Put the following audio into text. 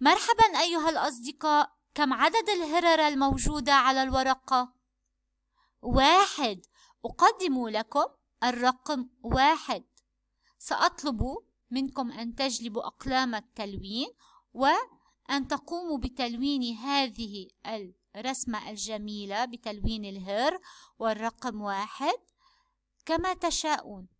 مرحبا أيها الأصدقاء كم عدد الهرر الموجودة على الورقة؟ واحد. أقدم لكم الرقم واحد. سأطلب منكم أن تجلبوا أقلام التلوين وأن تقوموا بتلوين هذه الرسمة الجميلة بتلوين الهر والرقم واحد. كما تشاءون.